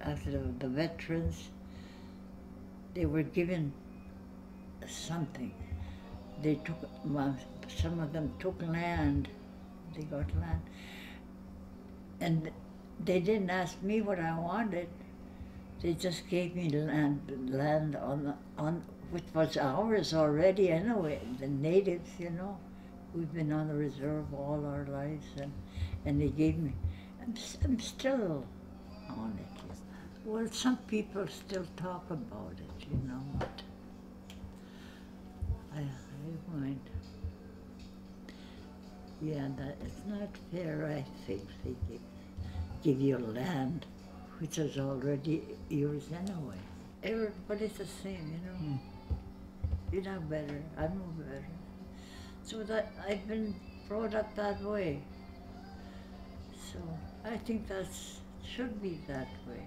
after the, the veterans, they were given something. They took, some of them took land, they got land. And they didn't ask me what I wanted. They just gave me land, land on, on, which was ours already anyway, the natives, you know. We've been on the reserve all our lives, and, and they gave me, I'm, I'm still. Well, some people still talk about it, you know, but I, I. Yeah, that it's not fair, I think, they give, give you land, which is already yours anyway. Everybody's the same, you know. Hmm. You're not better, I'm no better. So that I've been brought up that way. So I think that should be that way.